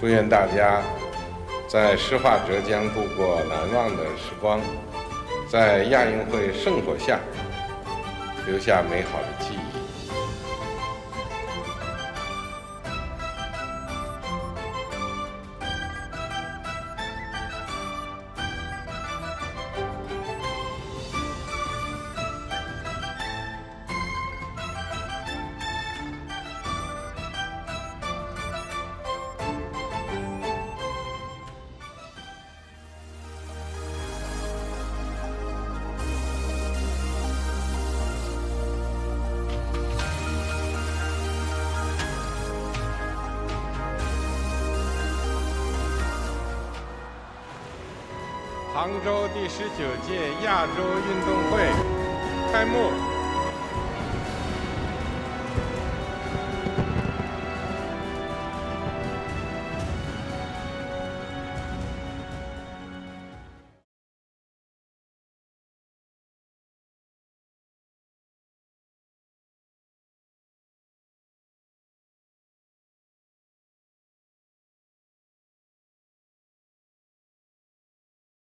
祝愿大家在诗画浙江度过难忘的时光，在亚运会圣火下留下美好的记忆。杭州第十九届亚洲运动会开幕。